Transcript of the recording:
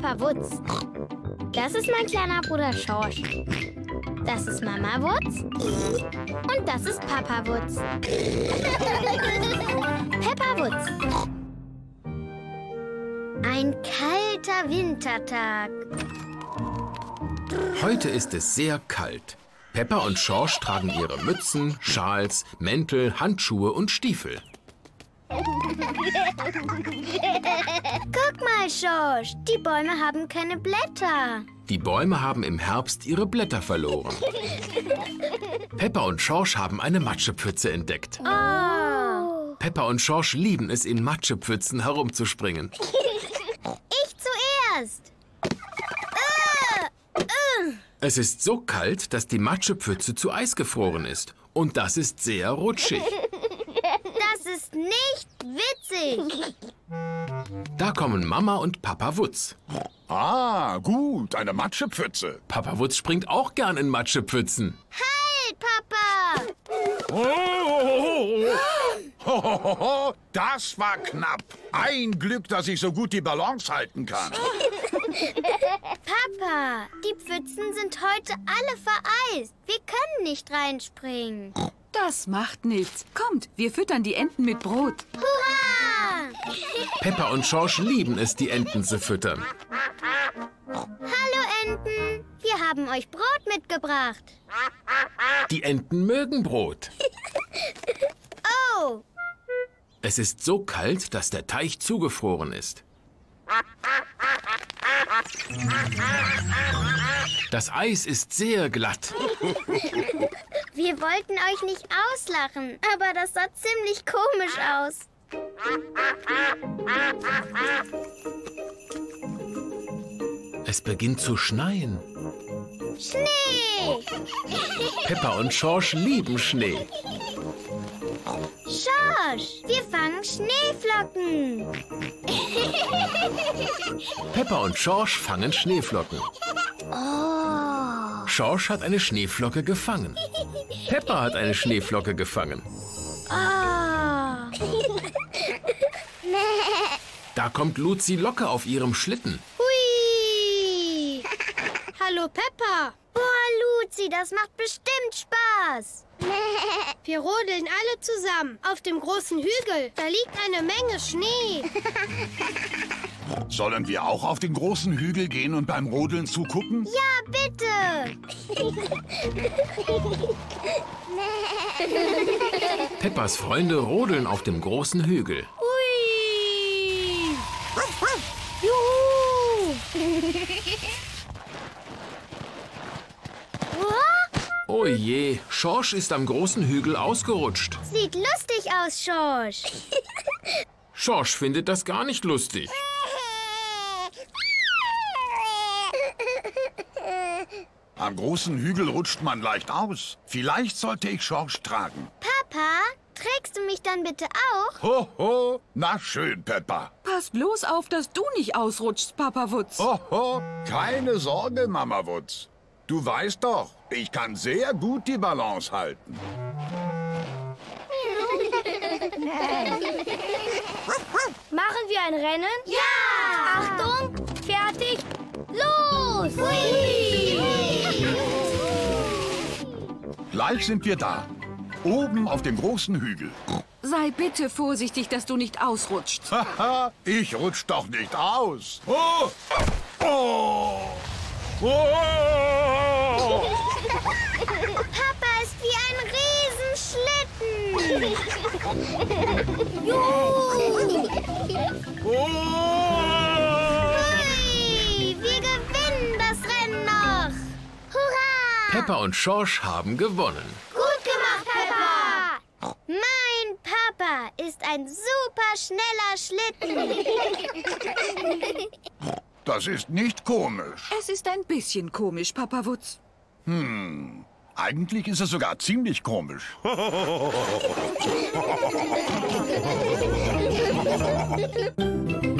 Papa Wutz. Das ist mein kleiner Bruder Schorsch. Das ist Mama Wutz. Und das ist Papa Wutz. Peppa Wutz. Ein kalter Wintertag. Heute ist es sehr kalt. Peppa und Schorsch tragen ihre Mützen, Schals, Mäntel, Handschuhe und Stiefel. Guck mal, Schorsch. Die Bäume haben keine Blätter. Die Bäume haben im Herbst ihre Blätter verloren. Peppa und Schorsch haben eine Matschepfütze entdeckt. Oh. Peppa und Schorsch lieben es, in Matschepfützen herumzuspringen. Ich zuerst. Es ist so kalt, dass die Matschepfütze zu Eis gefroren ist. Und das ist sehr rutschig. Das ist nicht witzig. Da kommen Mama und Papa Wutz. Ah, gut, eine Matschepfütze. Papa Wutz springt auch gern in Matschepfützen. Halt, Papa. Hohoho, das war knapp. Ein Glück, dass ich so gut die Balance halten kann. Papa, die Pfützen sind heute alle vereist. Wir können nicht reinspringen. Das macht nichts. Kommt, wir füttern die Enten mit Brot. Hurra! Peppa und Schorsch lieben es, die Enten zu füttern. Hallo Enten, wir haben euch Brot mitgebracht. Die Enten mögen Brot. Oh, Es ist so kalt, dass der Teich zugefroren ist. Das Eis ist sehr glatt. wir wollten euch nicht auslachen, aber das sah ziemlich komisch aus. Es beginnt zu schneien. Schnee! Peppa und Schorsch lieben Schnee. Schorsch, wir fangen Schneeflocken. Peppa und Schorsch fangen Schneeflocken. Oh, Schorsch hat eine Schneeflocke gefangen. Peppa hat eine Schneeflocke gefangen. oh. Da kommt Luzi Locke auf ihrem Schlitten. Hui! Hallo Peppa. Boah, Luzi, das macht bestimmt Spaß. Wir rodeln alle zusammen auf dem großen Hügel. Da liegt eine Menge Schnee. Sollen wir auch auf den großen Hügel gehen und beim Rodeln zugucken? Ja, bitte. Peppas Freunde rodeln auf dem großen Hügel. Hui! Juhu! Oh je, Schorsch ist am großen Hügel ausgerutscht. sieht lustig aus, Schorsch. Schorsch findet das gar nicht lustig. Am großen Hügel rutscht man leicht aus. Vielleicht sollte ich Schorsch tragen. Papa, trägst du mich dann bitte auch? Ho, ho, na schön, Peppa. Pass bloß auf, dass du nicht ausrutschst, Papa Wutz. Ho, ho, keine Sorge, Mama Wutz. Du weißt doch, ich kann sehr gut die Balance halten. Machen wir ein Rennen? Ja! Achtung, fertig, los! Hui! Gleich sind wir da. Oben auf dem großen Hügel. Sei bitte vorsichtig, dass du nicht ausrutschst. Haha, ich rutsch doch nicht aus. Oh! Oh! Oh! Papa ist wie ein Riesenschlitten. Juhu! Oh! Peppa und Schorsch haben gewonnen. Gut gemacht, Peppa! Mein Papa ist ein super schneller Schlitten. Das ist nicht komisch. Es ist ein bisschen komisch, Papa Wutz. Eigentlich ist es sogar ziemlich komisch.